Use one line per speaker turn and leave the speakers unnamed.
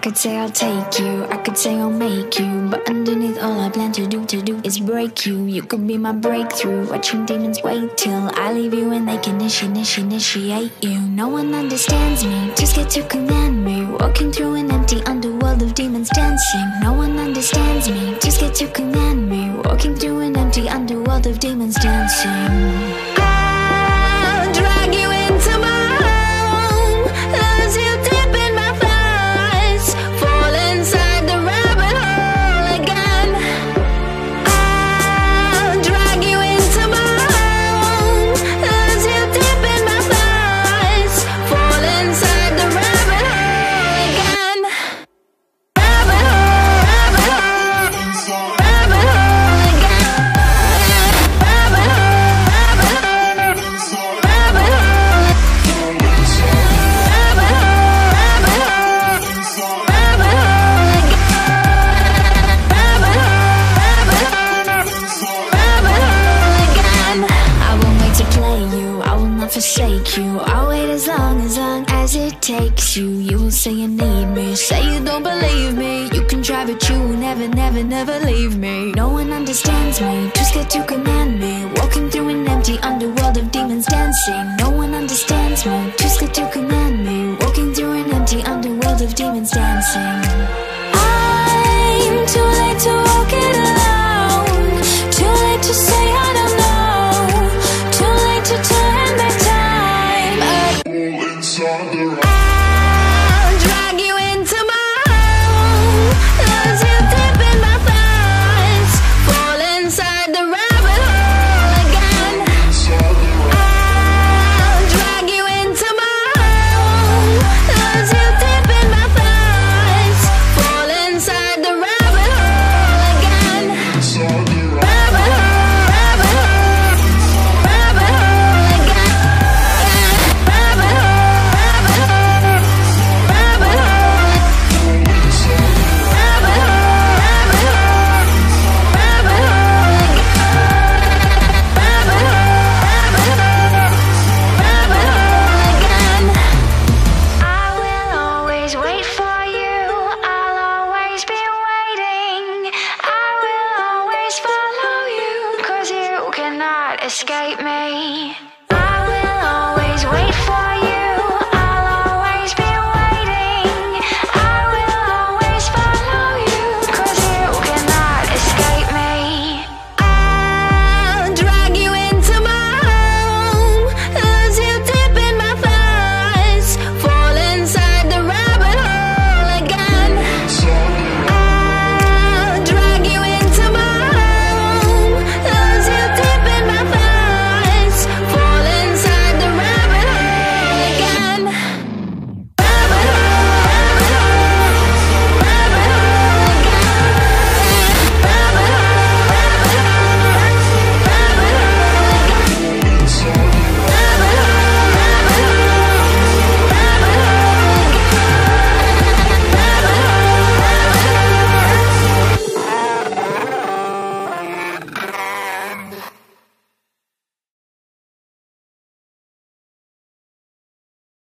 could say I'll take you, I could say I'll make you, but underneath all I plan to do to do is break you. You could be my breakthrough, watching demons wait till I leave you and they can initiate, initiate you. No one understands me, just get to command me, walking through an empty underworld of demons dancing. No one understands me, just get to command me, walking through an empty underworld of demons dancing. Forsake you. I'll wait as long, as long as it takes you. You will say you need me, say you don't believe me. You can try, but you will never, never, never leave me. No one understands me, too scared to command me. Walking through an empty underworld of demons dancing. No
always wait for you. I'll always be waiting. I will always follow you. Cause you cannot escape me.